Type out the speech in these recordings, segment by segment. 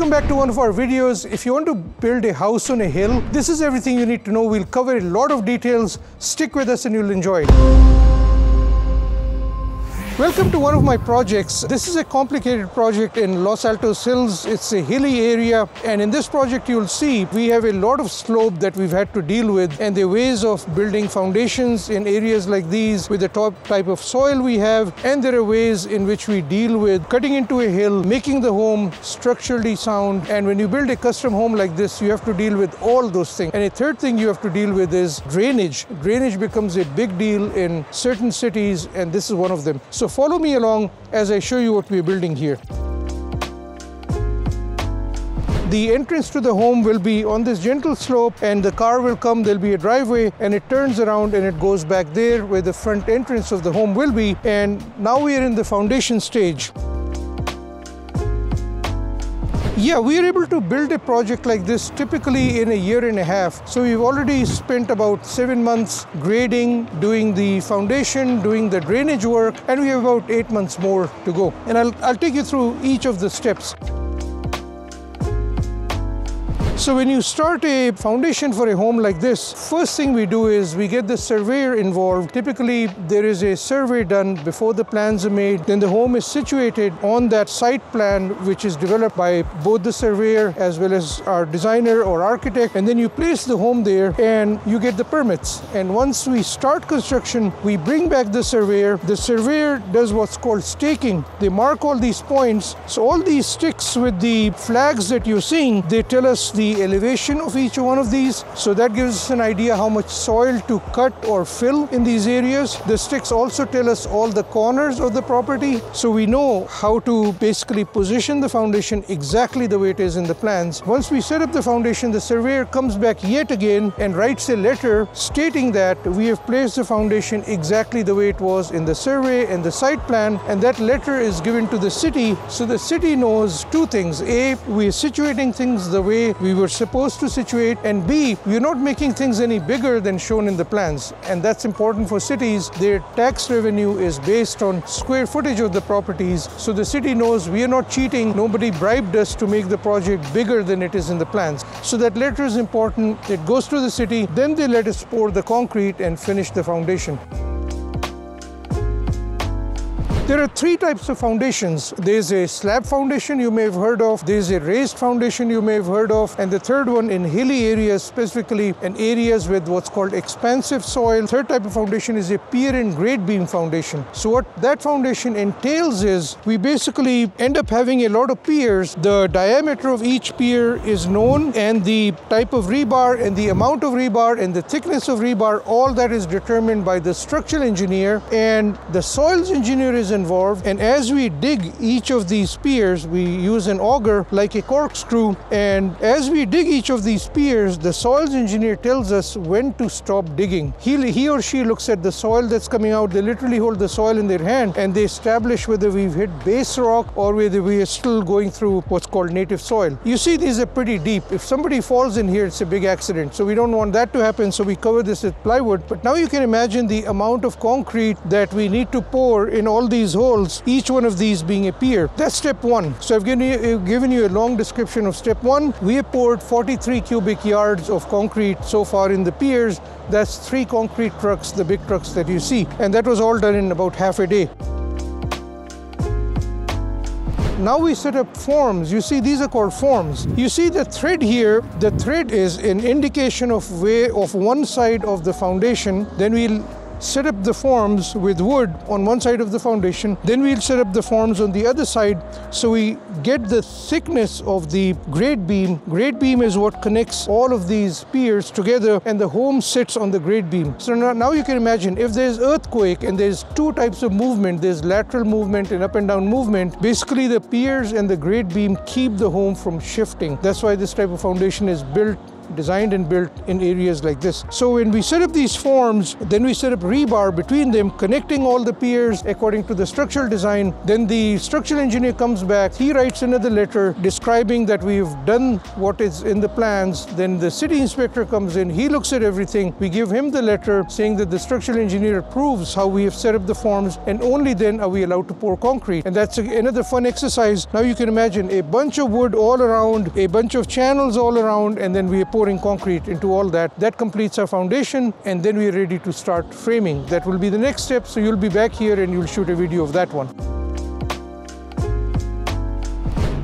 Welcome back to one of our videos. If you want to build a house on a hill, this is everything you need to know. We'll cover a lot of details. Stick with us and you'll enjoy it. Welcome to one of my projects. This is a complicated project in Los Altos Hills. It's a hilly area and in this project you'll see we have a lot of slope that we've had to deal with and the ways of building foundations in areas like these with the top type of soil we have and there are ways in which we deal with cutting into a hill, making the home structurally sound and when you build a custom home like this you have to deal with all those things. And a third thing you have to deal with is drainage. Drainage becomes a big deal in certain cities and this is one of them. So follow me along as I show you what we're building here. The entrance to the home will be on this gentle slope and the car will come, there'll be a driveway and it turns around and it goes back there where the front entrance of the home will be. And now we are in the foundation stage. Yeah, we are able to build a project like this typically in a year and a half. So we've already spent about seven months grading, doing the foundation, doing the drainage work, and we have about eight months more to go. And I'll, I'll take you through each of the steps. So when you start a foundation for a home like this, first thing we do is we get the surveyor involved. Typically, there is a survey done before the plans are made. Then the home is situated on that site plan, which is developed by both the surveyor as well as our designer or architect. And then you place the home there and you get the permits. And once we start construction, we bring back the surveyor. The surveyor does what's called staking. They mark all these points. So all these sticks with the flags that you're seeing, they tell us the elevation of each one of these. So that gives us an idea how much soil to cut or fill in these areas. The sticks also tell us all the corners of the property. So we know how to basically position the foundation exactly the way it is in the plans. Once we set up the foundation, the surveyor comes back yet again and writes a letter stating that we have placed the foundation exactly the way it was in the survey and the site plan. And that letter is given to the city. So the city knows two things. A, we are situating things the way we were supposed to situate, and B, we're not making things any bigger than shown in the plans. And that's important for cities. Their tax revenue is based on square footage of the properties. So the city knows we are not cheating. Nobody bribed us to make the project bigger than it is in the plans. So that letter is important. It goes to the city. Then they let us pour the concrete and finish the foundation. There are three types of foundations. There's a slab foundation you may have heard of, there's a raised foundation you may have heard of, and the third one in hilly areas, specifically in areas with what's called expansive soil. Third type of foundation is a pier and grade beam foundation. So what that foundation entails is we basically end up having a lot of piers. The diameter of each pier is known and the type of rebar and the amount of rebar and the thickness of rebar, all that is determined by the structural engineer and the soils engineer is involved. And as we dig each of these piers, we use an auger like a corkscrew. And as we dig each of these piers, the soils engineer tells us when to stop digging. He, he or she looks at the soil that's coming out. They literally hold the soil in their hand and they establish whether we've hit base rock or whether we are still going through what's called native soil. You see, these are pretty deep. If somebody falls in here, it's a big accident. So we don't want that to happen. So we cover this with plywood. But now you can imagine the amount of concrete that we need to pour in all these these holes, each one of these being a pier. That's step one. So I've given you, given you a long description of step one. We have poured 43 cubic yards of concrete so far in the piers. That's three concrete trucks, the big trucks that you see. And that was all done in about half a day. Now we set up forms. You see, these are called forms. You see the thread here, the thread is an indication of way of one side of the foundation. Then we'll set up the forms with wood on one side of the foundation. Then we'll set up the forms on the other side so we get the thickness of the grade beam. Grade beam is what connects all of these piers together and the home sits on the grade beam. So now you can imagine if there's earthquake and there's two types of movement, there's lateral movement and up and down movement, basically the piers and the grade beam keep the home from shifting. That's why this type of foundation is built designed and built in areas like this. So when we set up these forms, then we set up rebar between them, connecting all the piers according to the structural design. Then the structural engineer comes back, he writes another letter describing that we've done what is in the plans. Then the city inspector comes in, he looks at everything. We give him the letter saying that the structural engineer approves how we have set up the forms, and only then are we allowed to pour concrete. And that's another fun exercise. Now you can imagine a bunch of wood all around, a bunch of channels all around, and then we are pouring concrete into all that. That completes our foundation, and then we're ready to start framing. That will be the next step. So you'll be back here and you'll shoot a video of that one.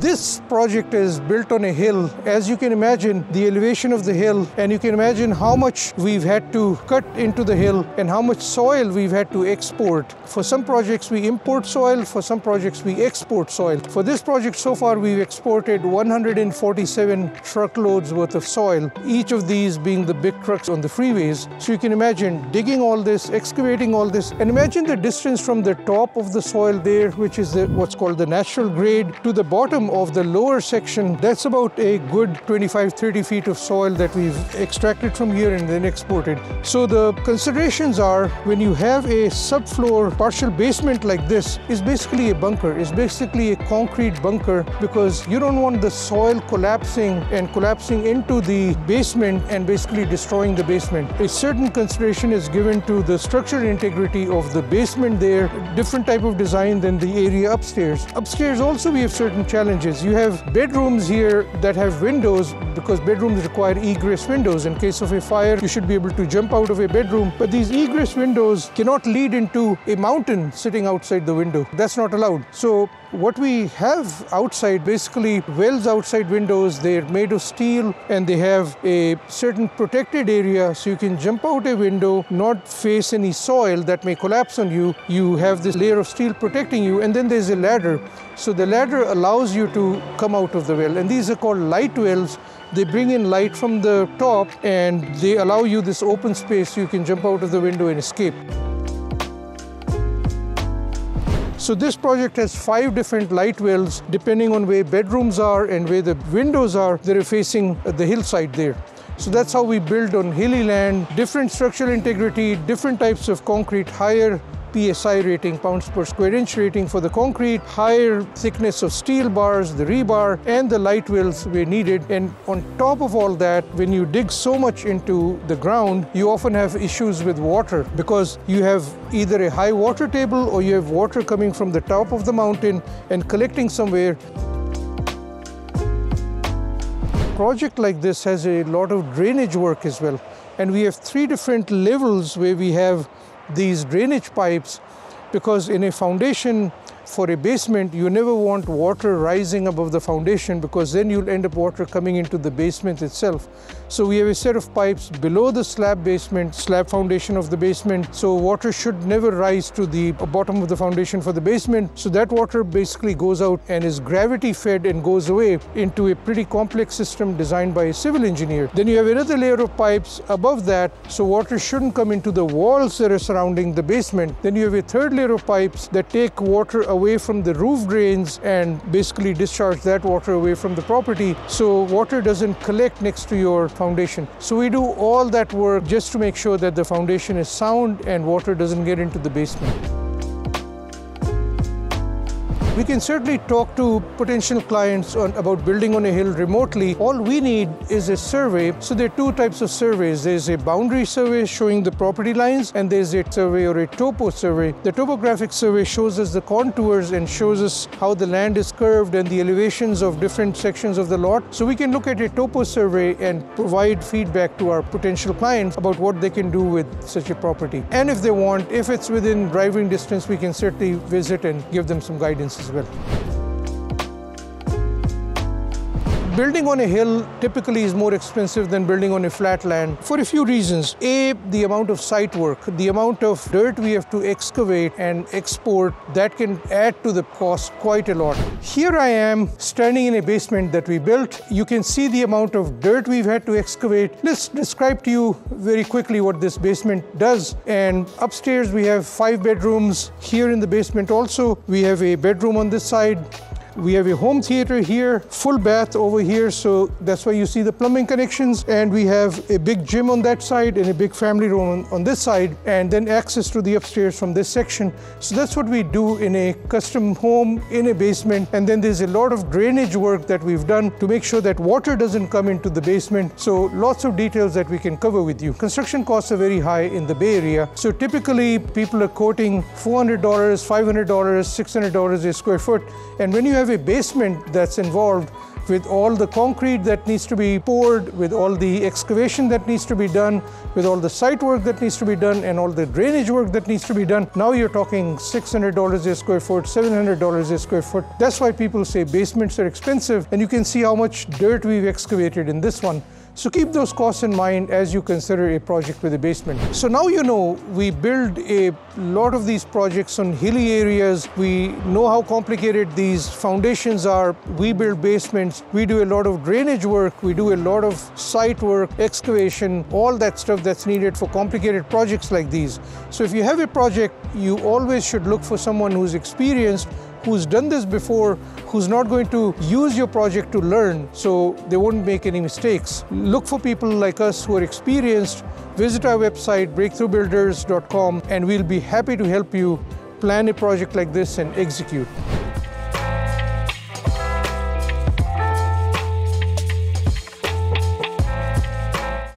This project is built on a hill. As you can imagine, the elevation of the hill, and you can imagine how much we've had to cut into the hill and how much soil we've had to export. For some projects, we import soil. For some projects, we export soil. For this project so far, we've exported 147 truckloads worth of soil, each of these being the big trucks on the freeways. So you can imagine digging all this, excavating all this, and imagine the distance from the top of the soil there, which is the, what's called the natural grade, to the bottom of the lower section, that's about a good 25, 30 feet of soil that we've extracted from here and then exported. So the considerations are when you have a subfloor partial basement like this, is basically a bunker, It's basically a concrete bunker because you don't want the soil collapsing and collapsing into the basement and basically destroying the basement. A certain consideration is given to the structural integrity of the basement there, different type of design than the area upstairs. Upstairs also we have certain challenges You have bedrooms here that have windows because bedrooms require egress windows. In case of a fire, you should be able to jump out of a bedroom. But these egress windows cannot lead into a mountain sitting outside the window. That's not allowed. So what we have outside, basically wells outside windows, they're made of steel and they have a certain protected area so you can jump out a window, not face any soil that may collapse on you. You have this layer of steel protecting you and then there's a ladder. So the ladder allows you to come out of the well and these are called light wells. They bring in light from the top and they allow you this open space so you can jump out of the window and escape. So this project has five different light wells depending on where bedrooms are and where the windows are. They're facing the hillside there. So that's how we build on hilly land, different structural integrity, different types of concrete, higher PSI rating, pounds per square inch rating for the concrete, higher thickness of steel bars, the rebar, and the light wells were needed. And on top of all that, when you dig so much into the ground, you often have issues with water because you have either a high water table or you have water coming from the top of the mountain and collecting somewhere project like this has a lot of drainage work as well. And we have three different levels where we have these drainage pipes because in a foundation for a basement, you never want water rising above the foundation because then you'll end up water coming into the basement itself. So we have a set of pipes below the slab basement, slab foundation of the basement. So water should never rise to the bottom of the foundation for the basement. So that water basically goes out and is gravity fed and goes away into a pretty complex system designed by a civil engineer. Then you have another layer of pipes above that. So water shouldn't come into the walls that are surrounding the basement. Then you have a third layer of pipes that take water away from the roof drains and basically discharge that water away from the property so water doesn't collect next to your foundation. So we do all that work just to make sure that the foundation is sound and water doesn't get into the basement. We can certainly talk to potential clients on, about building on a hill remotely. All we need is a survey. So there are two types of surveys. There's a boundary survey showing the property lines, and there's a survey or a topo survey. The topographic survey shows us the contours and shows us how the land is curved and the elevations of different sections of the lot. So we can look at a topo survey and provide feedback to our potential clients about what they can do with such a property. And if they want, if it's within driving distance, we can certainly visit and give them some guidance as well. Building on a hill typically is more expensive than building on a flat land for a few reasons. A, the amount of site work, the amount of dirt we have to excavate and export, that can add to the cost quite a lot. Here I am standing in a basement that we built. You can see the amount of dirt we've had to excavate. Let's describe to you very quickly what this basement does. And upstairs we have five bedrooms. Here in the basement also, we have a bedroom on this side We have a home theater here, full bath over here, so that's why you see the plumbing connections. And we have a big gym on that side and a big family room on, on this side, and then access to the upstairs from this section. So that's what we do in a custom home in a basement. And then there's a lot of drainage work that we've done to make sure that water doesn't come into the basement. So lots of details that we can cover with you. Construction costs are very high in the Bay Area. So typically people are quoting $400, $500, $600 a square foot. And when you have a basement that's involved, with all the concrete that needs to be poured, with all the excavation that needs to be done, with all the site work that needs to be done, and all the drainage work that needs to be done. Now you're talking $600 a square foot, $700 a square foot. That's why people say basements are expensive, and you can see how much dirt we've excavated in this one. So keep those costs in mind as you consider a project with a basement. So now you know we build a lot of these projects on hilly areas. We know how complicated these foundations are. We build basements. We do a lot of drainage work. We do a lot of site work, excavation, all that stuff that's needed for complicated projects like these. So if you have a project, you always should look for someone who's experienced who's done this before, who's not going to use your project to learn so they won't make any mistakes. Look for people like us who are experienced. Visit our website, breakthroughbuilders.com, and we'll be happy to help you plan a project like this and execute.